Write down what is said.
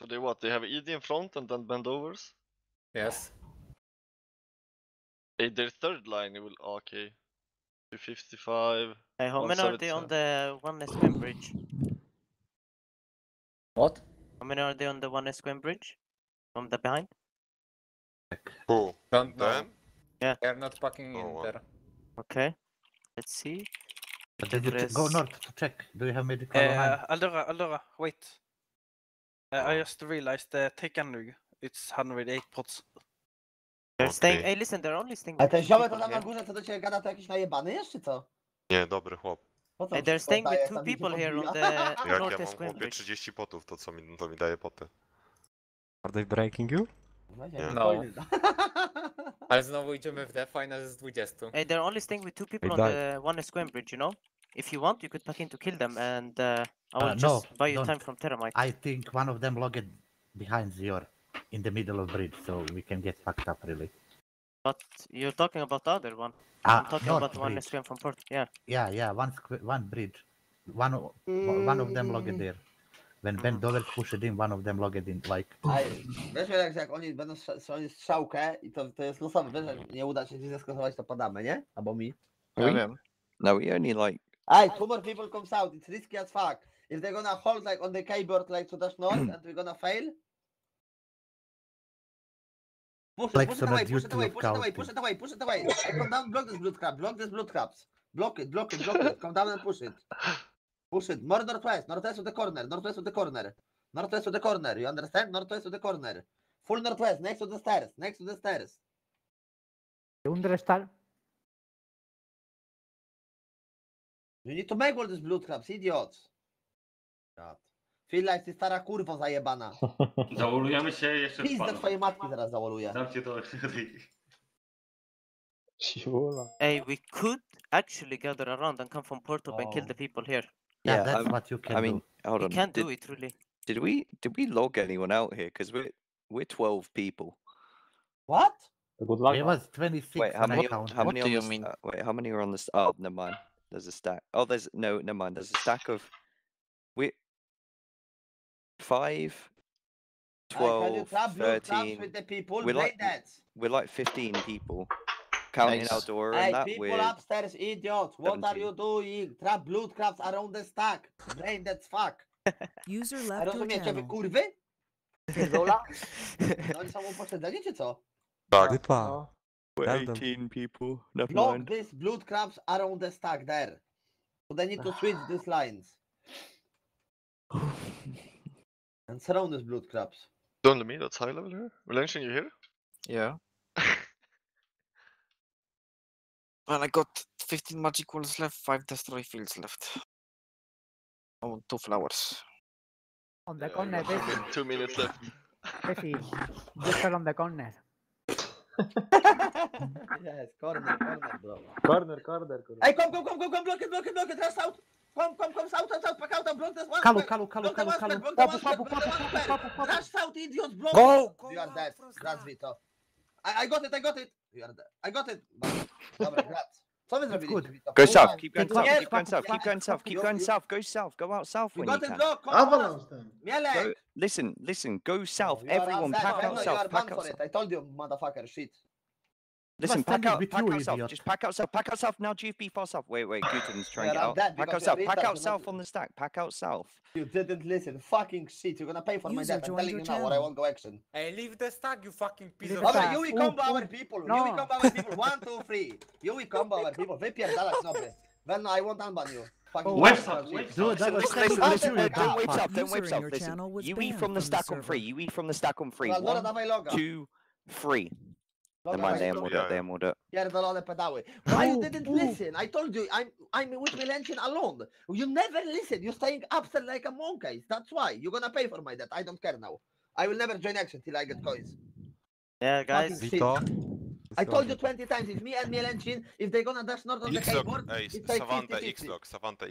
So they what? They have ED in front and then bendovers? Yes. Eh, their third line will okay. 255. Hey, how many are they on the one square bridge? What? How many are they on the one square bridge? From the behind? Who? Don't know. Them? They're not fucking in Oh, uh, there. Okay. Let's see. But did you ch- go north to check? Do you have medical online? Uh, Aldora, Aldora, wait. Uh, I just realized the Tekanrug, it's 108 pots. They're staying. Okej. Hey, listen, they're only staying. With ten ziomek to tam na górze, co do ciebie gada, to jakiś najebany jest, czy co? Nie, dobry chłop. Po co Hey, they're staying with two people here on the Jak north ja mam square chłopie bridge. 30 potów, to co mi, to mi daje poty. Are they breaking you? Nie. No. spojrzysz. Ale znowu idziemy w i nas jest 20. Hey, they're only staying with two people They on the one square bridge, you know? If you want, you could pack in to kill them and uh, I will Uh, just no, buy you don't. time from Terramite. I think one of them logged behind Zior in the middle of bridge, so we can get fucked up really. But you're talking about the other one. Ah, I'm talking about the one bridge. from Port. Yeah. Yeah, yeah, one squ- one bridge. One o- one of them logged Mm. there. When Ben Dover pushed in, one of them logged in like Aj, Wiesz, jak, jak oni będą strza- strzelali strzałkę i to, to jest losowe, wiesz, jak nie uda się ci zeskasować, to padamy, nie? Albo mi. Ja wiem. No, we only like Ej, two more people comes out, it's risky as fuck. If they're gonna hold like on the keyboard like to dash north and we're gonna fail. Push it, Like push it away, push it away, of push it away, push it away, push it away. I come down, block this blood crab, block this blood crabs. Block it, block it, block it. Come down and push it. Push it. More northwest, northwest to the corner, northwest to the corner. Northwest to the corner, you understand? Northwest to the corner. Full northwest, next to the stairs, next to the stairs. Understand? You need to make all these blood crabs, idiots. God. Feel like ty stara kurwo zajebana. Załolujemy się jeszcze Pizdę wpadł. twojej matki zaraz zawaluję. Zamkcie to. Hey, we could actually gather around and come from Porto and kill Oh. the people here. yeah, Yeah, that's um, what you can do. I mean, do. hold We on. can't did, do it really. did we did we log anyone out here? Because we're we're twelve people. What? Good luck. It was 26 Wait, how when I many? How What many do you mean? Uh, wait, how many are on this? Oh, never mind. There's a stack. Oh, there's no, never mind. There's a stack of we five, I tell you, 12, trap 13. with the people, We're like- deads. We're like fifteen people, counting Nice. Aldora Hey, and that. people We're upstairs, idiots. What are you doing? Trap blood crabs around the stack. Brain deads fuck. User A left your rozumiecie wy channel. kurwy? Pierdolę? No oni są upośledzeni czy co? Tak. Lipa. No. We're Tell eighteen people. Never Block mind. these blood crabs around the stack there. So they need to switch these lines. And surround these blood crabs. Don't let me, that's high level here. Valentin, you here? Yeah. Well, I got 15 magic walls left, 5 destroy fields left. Oh, two flowers. On the Yeah, corner, you Bessie. Two minutes left. Bessie. Just on the corner. Yes, corner, corner, bro. Corner, corner, corner. Hey, come, come, come, come, come, block it, block it, block it, rush out. Come, come, come, south, south, south, back out, and block this one. Kalu, square. Kalu, Kalu, Block the Kalu, one square, Kalu. block the Papu, one square, papu, block the papu, one papu, square. papu, papu. Rush south, idiots, block. Go! You are dead. That's Vito. I, I got it, I got it. You are dead. I got it. Dobra, grats. Co wy zrobiliście, good. Vito? Go south. Keep going south. Keep going south. Keep going south. Keep going south. Go south. Go out south You when you got it, can. block. Come on. Go, Mielek. listen, listen. Go south. Everyone, pack I out south. Pack out for south. it. I told you, motherfucker. Shit. Listen, pack out, pack you, out south. idiot. Just pack out south. Pack out south now. GFB far south. Wait, wait. Guten's trying to Yeah, get out. Pack out you south. Pack out so not- south on the stack. Pack out south. You didn't listen. Fucking shit. You're gonna pay for my User death. I'm telling your you now, or I channel. won't go action. Hey, leave the stack, you fucking piece Leave of the Dobra, shit. you will Ooh, combo our ooh. people. You No. will combo our people. One, two, three. You will combo our people. Wypierdalać nowy. Well, no, I won't unban you. Fucking bastard website, shit. website. Dude, that was Listen, so listen, listen, listen, Don't wait fuck. south. Don't User wait in south. your Listen. channel was You eat banned from the from the stack on three. server. You eat from the stack on three. Dobra, One, dawaj loga. two, three. Loga, Never mind. They dawaj. am all Yeah, up. They yeah. am all up. Pierdolone pedały. Why you didn't ooh. listen? I told you, I'm I'm with Milencin alone. You never listen. You're staying upset like a monkey. That's why. You're gonna pay for my debt. I don't care now. I will never join action till I get coins. Yeah, guys. Vito. I told you 20 times, it's me and Mielencin. If they're gonna dash north on the X-Log, keyboard, it's like Savanta 50-50. X-Log, Savanta X-Log.